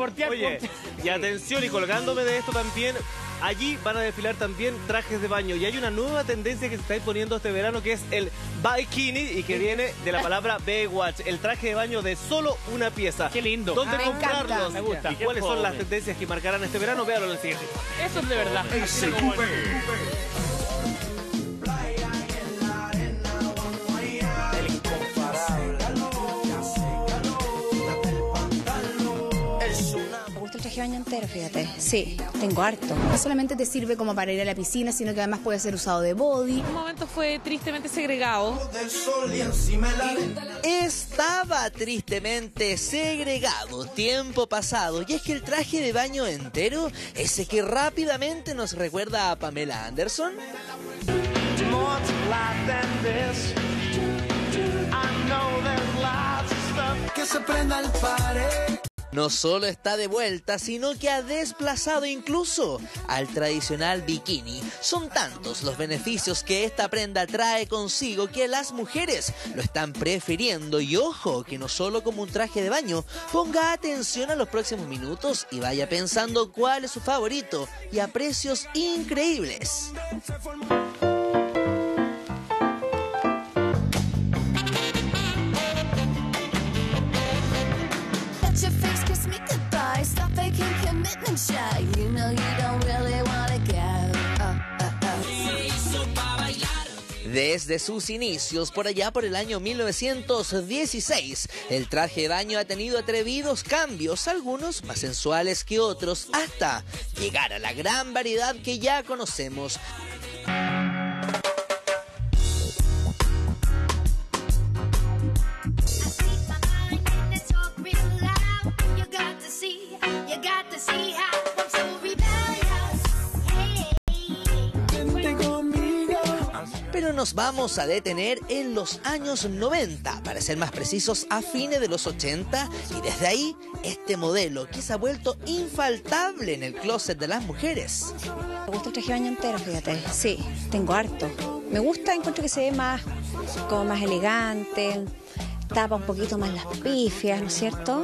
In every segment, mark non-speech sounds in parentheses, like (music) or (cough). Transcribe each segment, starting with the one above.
reportear. Oye, y atención, y colgándome de esto también, allí van a desfilar también trajes de baño. Y hay una nueva tendencia que se está imponiendo este verano que es el bikini y que viene de la (laughs) palabra Baywatch, el traje de baño de solo una pieza. Qué lindo. ¿Dónde Ah, comprarlos? Me gusta. ¿Y cuáles son las tendencias que marcarán este verano? Véalo en el siguiente. Eso es de verdad. Así como bueno. Me gusta el traje de baño entero, fíjate. Sí, tengo harto. No solamente te sirve como para ir a la piscina, sino que además puede ser usado de body. Un momento fue tristemente segregado. Estaba tristemente segregado tiempo pasado y es que el traje de baño entero, ese que rápidamente nos recuerda a Pamela Anderson, no solo está de vuelta, sino que ha desplazado incluso al tradicional bikini. Son tantos los beneficios que esta prenda trae consigo que las mujeres lo están prefiriendo. Y ojo, que no solo como un traje de baño, ponga atención a los próximos minutos y vaya pensando cuál es su favorito y a precios increíbles. Desde sus inicios, por allá por el año 1916, el traje de baño ha tenido atrevidos cambios, algunos más sensuales que otros, hasta llegar a la gran variedad que ya conocemos. Nos vamos a detener en los años 90, para ser más precisos, a fines de los 80, y desde ahí, este modelo que se ha vuelto infaltable en el closet de las mujeres. Me gusta el traje de baño entero, fíjate. Sí, tengo harto. Me gusta, encuentro que se ve más, como más elegante, tapa un poquito más las pifias, ¿no es cierto?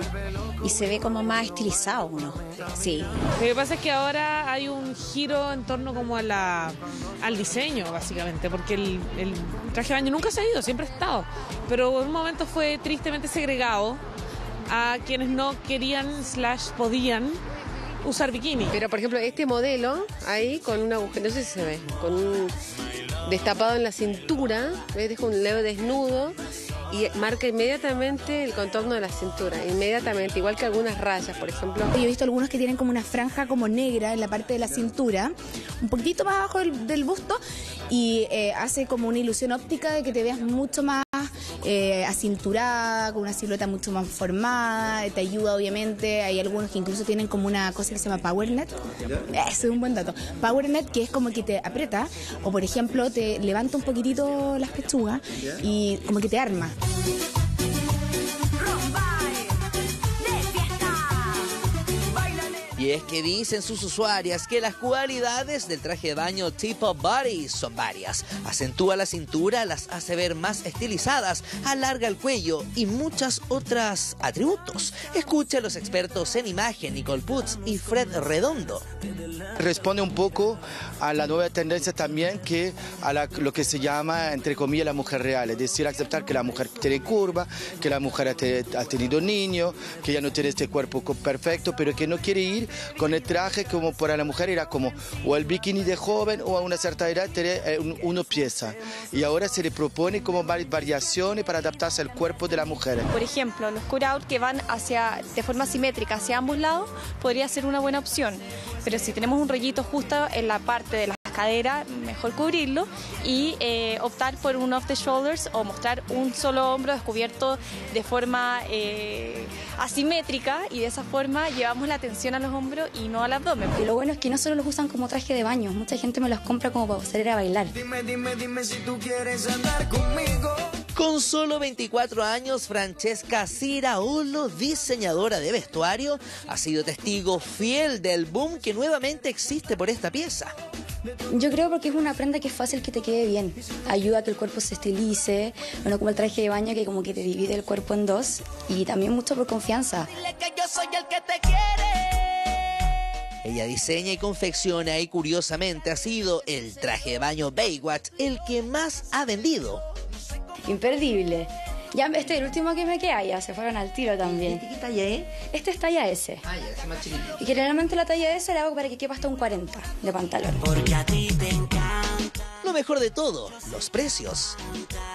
Y se ve como más estilizado uno. Sí. Lo que pasa es que ahora hay un giro en torno como a la, al diseño, básicamente, porque el, el traje de baño nunca se ha ido, siempre ha estado. Pero en un momento fue tristemente segregado a quienes no querían slash podían usar bikini. Pero por ejemplo, este modelo ahí con un agujero, no sé si se ve, con un destapado en la cintura, ¿ves? deja un leve desnudo y marca inmediatamente el contorno de la cintura, inmediatamente, igual que algunas rayas, por ejemplo. Yo he visto algunos que tienen como una franja como negra en la parte de la cintura, un poquitito más abajo del, del busto, y eh, hace como una ilusión óptica de que te veas mucho más eh, acinturada, con una silueta mucho más formada, te ayuda obviamente, hay algunos que incluso tienen como una cosa que se llama Power Net, ese es un buen dato, Power Net que es como que te aprieta, o por ejemplo te levanta un poquitito las pechugas y como que te arma. Y es que dicen sus usuarias que las cualidades del traje de baño tipo body son varias. Acentúa la cintura, las hace ver más estilizadas, alarga el cuello y muchas otras atributos. Escucha a los expertos en imagen Nicole Putz y Fred Redondo. Responde un poco a la nueva tendencia también que a la- lo que se llama, entre comillas, la mujer real, es decir, aceptar que la mujer tiene curva, que la mujer ha, ha tenido niño, que ya no tiene este cuerpo perfecto, pero que no quiere ir con el traje como para la mujer era como o el bikini de joven o a una cierta edad tener eh, un- uno pieza. Y ahora se le propone como vari- variaciones para adaptarse al cuerpo de la mujer. Por ejemplo, los cut-out que van hacia, de forma simétrica hacia ambos lados podría ser una buena opción. Pero si tenemos un rollito justo en la parte de las mejor cubrirlo y eh, optar por un off the shoulders o mostrar un solo hombro descubierto de forma eh, asimétrica y de esa forma llevamos la atención a los hombros y no al abdomen. Y lo bueno es que no solo los usan como traje de baño, mucha gente me los compra como para salir a bailar. Con solo 24 años, Francesca Ciraolo, diseñadora de vestuario, ha sido testigo fiel del boom que nuevamente existe por esta pieza. Yo creo porque es una prenda que es fácil que te quede bien. Ayuda a que el cuerpo se estilice, bueno, como el traje de baño que como que te divide el cuerpo en dos y también mucho por confianza. Ella diseña y confecciona y curiosamente ha sido el traje de baño Baywatch el que más ha vendido. Imperdible. Ya este es el último que me queda, ya se fueron al tiro también. ¿Qué talla es? Este es talla S. Ah, ya, es más chiquitito. Y generalmente la talla S la hago para que quepa hasta un 40 de pantalón. Lo mejor de todo, los precios.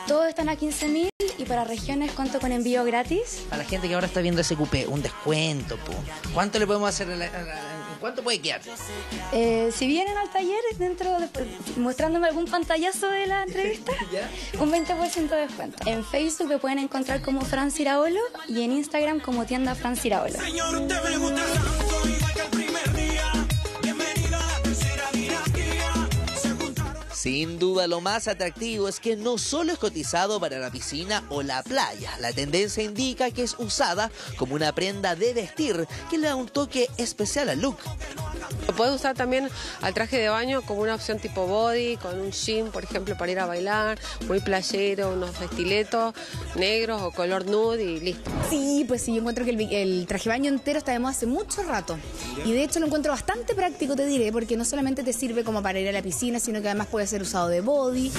Todos están a 15.000 y para regiones cuento con envío gratis. Para la gente que ahora está viendo ese cupé, un descuento, po. ¿Cuánto le podemos hacer? a la- a la- ¿Cuánto puede quedar? Eh, si vienen al taller dentro de- mostrándome algún pantallazo de la entrevista, (laughs) un 20% de descuento. En Facebook me pueden encontrar como Fran Ciraolo y en Instagram como tienda Fran Ciraolo. Sin duda lo más atractivo es que no solo es cotizado para la piscina o la playa, la tendencia indica que es usada como una prenda de vestir que le da un toque especial al look. Lo puedes usar también al traje de baño como una opción tipo body, con un jean, por ejemplo, para ir a bailar, muy playero, unos estiletos negros o color nude y listo. Sí, pues sí, yo encuentro que el, traje baño entero está de moda hace mucho rato. Y de hecho lo encuentro bastante práctico, te diré, porque no solamente te sirve como para ir a la piscina, sino que además puede ser usado de body.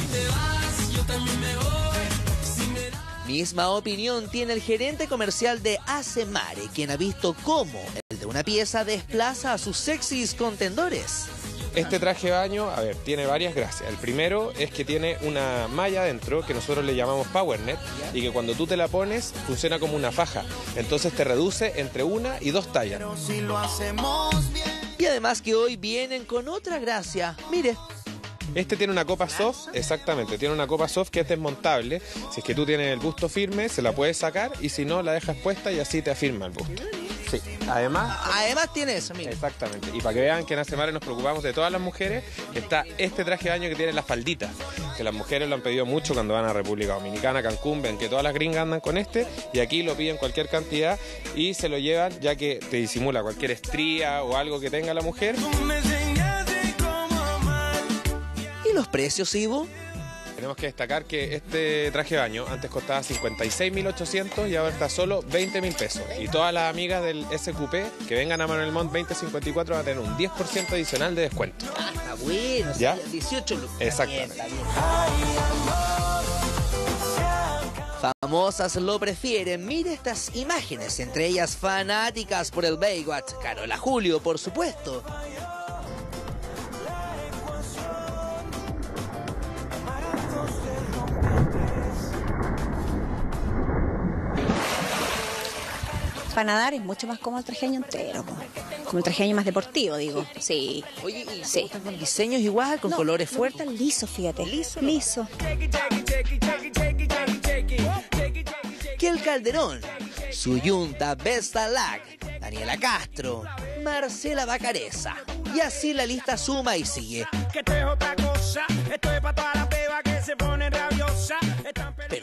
Misma opinión tiene el gerente comercial de Acemare, quien ha visto cómo el de una pieza desplaza a sus sexys contendores. Este traje de baño, a ver, tiene varias gracias. El primero es que tiene una malla adentro que nosotros le llamamos PowerNet y que cuando tú te la pones funciona como una faja. Entonces te reduce entre una y dos tallas. Y además que hoy vienen con otra gracia. Mire, Este tiene una copa soft, exactamente, tiene una copa soft que es desmontable. Si es que tú tienes el busto firme, se la puedes sacar y si no, la dejas puesta y así te afirma el busto. Además... además tiene eso, mire. Exactamente. Y para que vean que en Acemare nos preocupamos de todas las mujeres, está este traje de baño que tiene las falditas. Que las mujeres lo han pedido mucho cuando van a República Dominicana, Cancún, ven que todas las gringas andan con este y aquí lo piden cualquier cantidad y se lo llevan ya que te disimula cualquier estría o algo que tenga la mujer. ¿Y los precios, Ivo? Tenemos que destacar que este traje de baño antes costaba 56.800 y ahora está solo 20.000 pesos. Y todas las amigas del SQP que vengan a Manuel Montt 2054 van a tener un 10% adicional de descuento. Ah, está bueno, ¿Ya? sí, 18 lucas. Exactamente. Está bien, está bien. Famosas lo prefieren. Mire estas imágenes, entre ellas fanáticas por el Baywatch. Carola Julio, por supuesto. Para nadar es mucho más cómodo el traje de baño entero, po. como el traje de baño más deportivo, digo. Sí. Oye, ¿y Sí. con diseños igual, con No, colores fuertes? liso, fíjate. Liso, Liso. que el Calderón, Suyunta Bestalag, Daniela Castro, Marcela Bacareza. Y así la lista suma y sigue.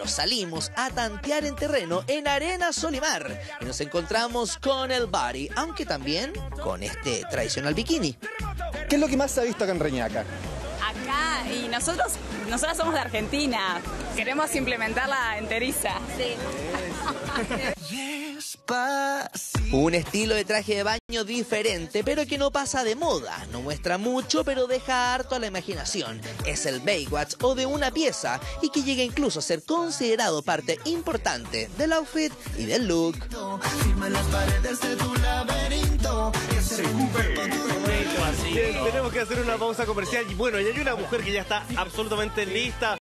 Salimos a tantear en terreno en Arena Solimar y nos encontramos con el body, aunque también con este tradicional bikini. ¿Qué es lo que más se ha visto acá en Reñaca? Acá, y nosotros, nosotras somos de Argentina. Queremos implementar la enteriza. Sí. (laughs) Un estilo de traje de baño diferente, pero que no pasa de moda. No muestra mucho, pero deja harto a la imaginación. Es el Baywatch o de una pieza y que llega incluso a ser considerado parte importante del outfit y del look. Bien, tenemos que hacer una pausa comercial. Y bueno, y hay una mujer que ya está absolutamente lista